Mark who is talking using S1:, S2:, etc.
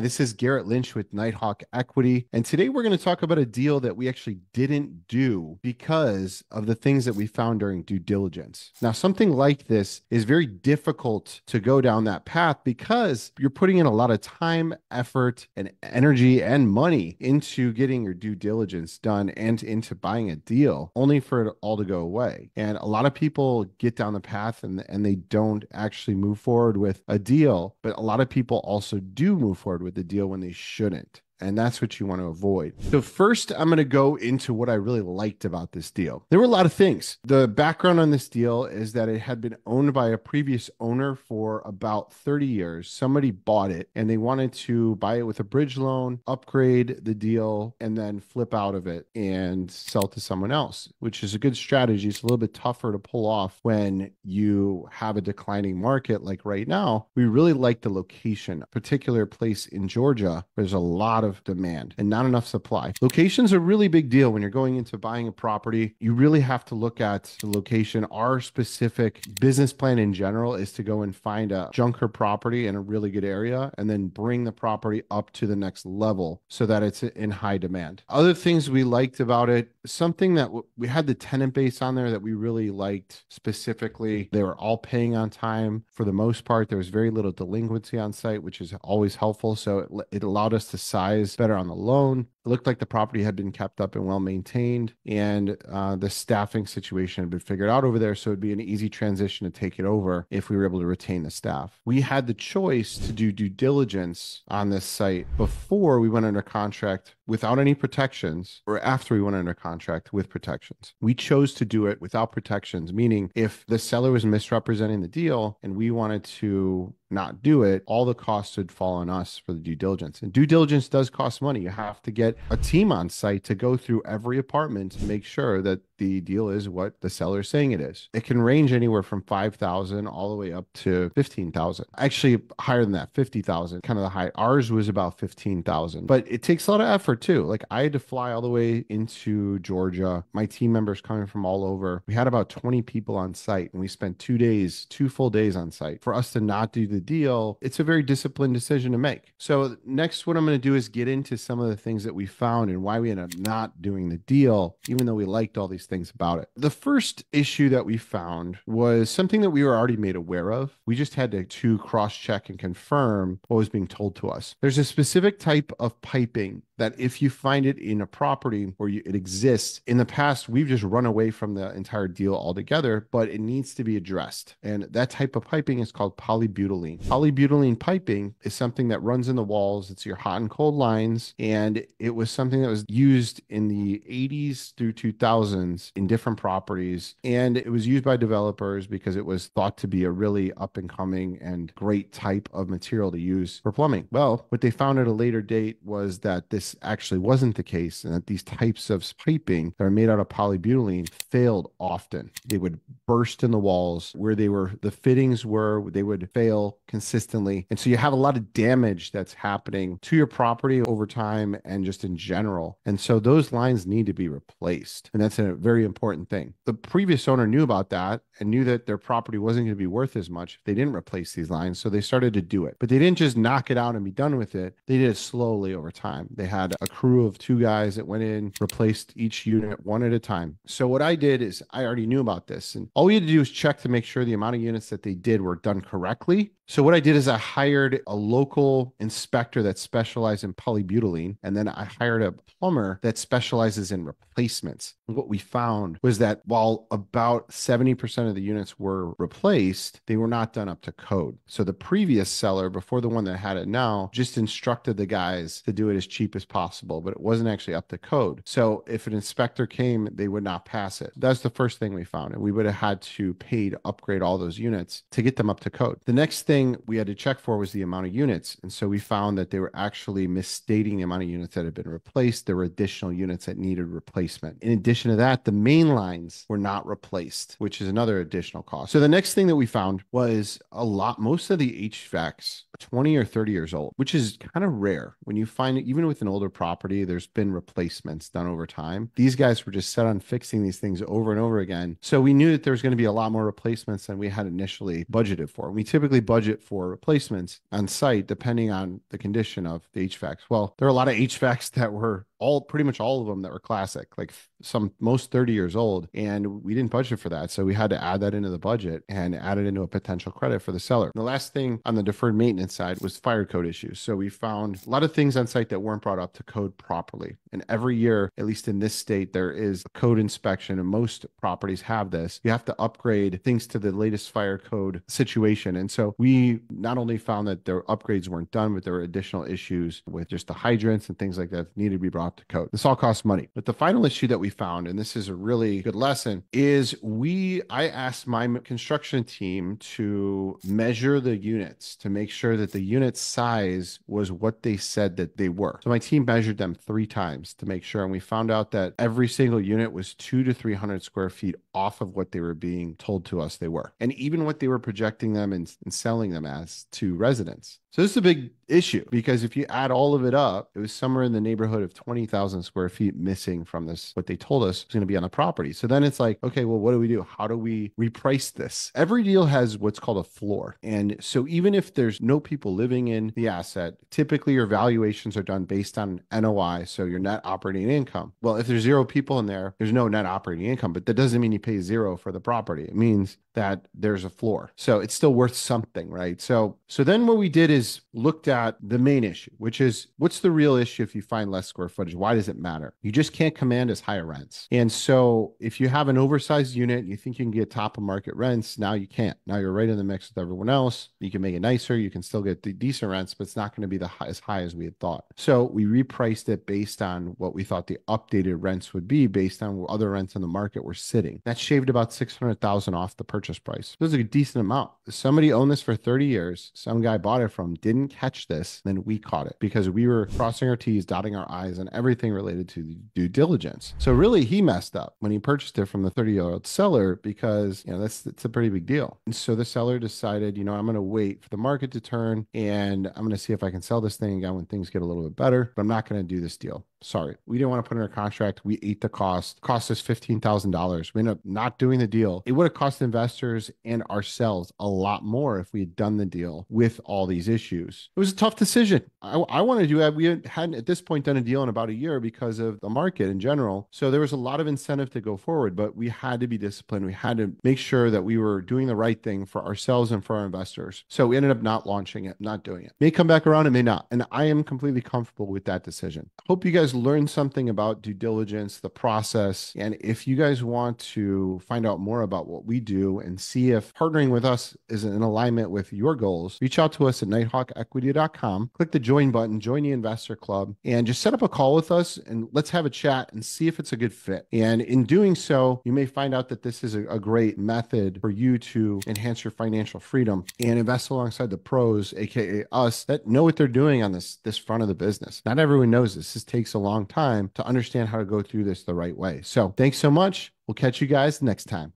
S1: This is Garrett Lynch with Nighthawk Equity. And today we're going to talk about a deal that we actually didn't do because of the things that we found during due diligence. Now, something like this is very difficult to go down that path because you're putting in a lot of time, effort, and energy and money into getting your due diligence done and into buying a deal, only for it all to go away. And a lot of people get down the path and, and they don't actually move forward with a deal, but a lot of people also do move forward with the deal when they shouldn't. And that's what you want to avoid. So, first, I'm going to go into what I really liked about this deal. There were a lot of things. The background on this deal is that it had been owned by a previous owner for about 30 years. Somebody bought it and they wanted to buy it with a bridge loan, upgrade the deal, and then flip out of it and sell to someone else, which is a good strategy. It's a little bit tougher to pull off when you have a declining market like right now. We really like the location, a particular place in Georgia. There's a lot of demand and not enough supply. Location's a really big deal when you're going into buying a property. You really have to look at the location. Our specific business plan in general is to go and find a junker property in a really good area and then bring the property up to the next level so that it's in high demand. Other things we liked about it, something that we had the tenant base on there that we really liked specifically. They were all paying on time for the most part. There was very little delinquency on site, which is always helpful. So it, it allowed us to size better on the loan. It looked like the property had been kept up and well maintained, and uh, the staffing situation had been figured out over there. So it'd be an easy transition to take it over if we were able to retain the staff. We had the choice to do due diligence on this site before we went under contract without any protections or after we went under contract with protections. We chose to do it without protections, meaning if the seller was misrepresenting the deal and we wanted to not do it, all the costs would fall on us for the due diligence. And due diligence does cost money. You have to get a team on site to go through every apartment to make sure that the deal is what the seller is saying it is. It can range anywhere from 5,000 all the way up to 15,000. Actually higher than that, 50,000, kind of the high. Ours was about 15,000. But it takes a lot of effort too. Like I had to fly all the way into Georgia. My team members coming from all over. We had about 20 people on site and we spent 2 days, 2 full days on site. For us to not do the deal, it's a very disciplined decision to make. So next what I'm going to do is get into some of the things that we found and why we ended up not doing the deal even though we liked all these things about it. The first issue that we found was something that we were already made aware of. We just had to, to cross check and confirm what was being told to us. There's a specific type of piping that if you find it in a property where you, it exists, in the past, we've just run away from the entire deal altogether, but it needs to be addressed. And that type of piping is called polybutylene. Polybutylene piping is something that runs in the walls, it's your hot and cold lines. And it was something that was used in the 80s through 2000s in different properties. And it was used by developers because it was thought to be a really up and coming and great type of material to use for plumbing. Well, what they found at a later date was that this actually wasn't the case and that these types of piping that are made out of polybutylene failed often. They would burst in the walls where they were, the fittings were, they would fail consistently. And so you have a lot of damage that's happening to your property over time and just in general. And so those lines need to be replaced. And that's a very important thing. The previous owner knew about that and knew that their property wasn't going to be worth as much they didn't replace these lines. So they started to do it. But they didn't just knock it out and be done with it. They did it slowly over time. They had a crew of two guys that went in, replaced each unit one at a time. So what I did is I already knew about this. And all we had to do was check to make sure the amount of units that they did were done correctly. So what I did is I hired a local inspector that specialized in polybutylene, and then I hired a plumber that specializes in replacements. And what we found was that while about 70% of the units were replaced, they were not done up to code. So the previous seller, before the one that had it now, just instructed the guys to do it as cheap as possible, but it wasn't actually up to code. So if an inspector came, they would not pass it. That's the first thing we found. And we would have had to pay to upgrade all those units to get them up to code. The next thing we had to check for was the amount of units. And so we found that they were actually misstating the amount of units that had been replaced. There were additional units that needed replacement. In addition to that, the main lines were not replaced, which is another additional cost. So the next thing that we found was a lot, most of the HVACs 20 or 30 years old, which is kind of rare. When you find it, even with an older property, there's been replacements done over time. These guys were just set on fixing these things over and over again. So we knew that there was going to be a lot more replacements than we had initially budgeted for. We typically budget for replacements on site depending on the condition of the HVACs. Well, there are a lot of HVACs that were all pretty much all of them that were classic, like some most 30 years old. And we didn't budget for that. So we had to add that into the budget and add it into a potential credit for the seller. The last thing on the deferred maintenance side was fire code issues. So we found a lot of things on site that weren't brought up to code properly. And every year, at least in this state, there is a code inspection, and most properties have this. You have to upgrade things to the latest fire code situation. And so we not only found that their upgrades weren't done, but there were additional issues with just the hydrants and things like that needed to be brought to code. This all costs money. But the final issue that we found, and this is a really good lesson, is we I asked my construction team to measure the units to make sure that the unit size was what they said that they were. So my team measured them three times to make sure, and we found out that every single unit was two to three hundred square feet off of what they were being told to us they were, and even what they were projecting them and, and selling them as to residents. So this is a big issue because if you add all of it up, it was somewhere in the neighborhood of 20,000 square feet missing from this, what they told us was going to be on the property. So then it's like, okay, well, what do we do? How do we reprice this? Every deal has what's called a floor. And so even if there's no people living in the asset, typically your valuations are done based on NOI, so your net operating income. Well, if there's zero people in there, there's no net operating income, but that doesn't mean you pay zero for the property. It means that there's a floor. So it's still worth something, right? So so then what we did is looked at the main issue, which is what's the real issue if you find less square footage? Why does it matter? You just can't command as higher rents. And so if you have an oversized unit and you think you can get top of market rents, now you can't. Now you're right in the mix with everyone else. You can make it nicer. You can still get the decent rents, but it's not going to be the high, as high as we had thought. So we repriced it based on what we thought the updated rents would be based on other rents in the market were sitting. That shaved about 600,000 off the purchase price. This is a decent amount. Somebody owned this for 30 years, some guy bought it from didn't catch this, then we caught it because we were crossing our T's, dotting our I's, and everything related to due diligence. So really, he messed up when he purchased it from the 30 year old seller because you know that's it's a pretty big deal. And so the seller decided, you know, I'm going to wait for the market to turn and I'm going to see if I can sell this thing again when things get a little bit better. But I'm not going to do this deal. Sorry, we didn't want to put in a contract. We ate the cost. Cost us fifteen thousand dollars. We ended up not doing the deal. It would have cost investors and ourselves a lot more if we had done the deal with all these issues. It was a tough decision. I, I wanted to do that. We hadn't at this point done a deal in about a year because of the market in general. So there was a lot of incentive to go forward, but we had to be disciplined. We had to make sure that we were doing the right thing for ourselves and for our investors. So we ended up not launching it, not doing it. May come back around, it may not. And I am completely comfortable with that decision. Hope you guys learned something about due diligence, the process. And if you guys want to find out more about what we do and see if partnering with us is in alignment with your goals, reach out to us at nighthawkequity.com. Click the join button, join the investor club, and just set up a call with us and let's have a chat and see if it's a good fit. And in doing so, you may find out that this is a, a great method for you to enhance your financial freedom and invest alongside the pros, aka us, that know what they're doing on this this front of the business. Not everyone knows this. This takes a long time to understand how to go through this the right way. So thanks so much. We'll catch you guys next time.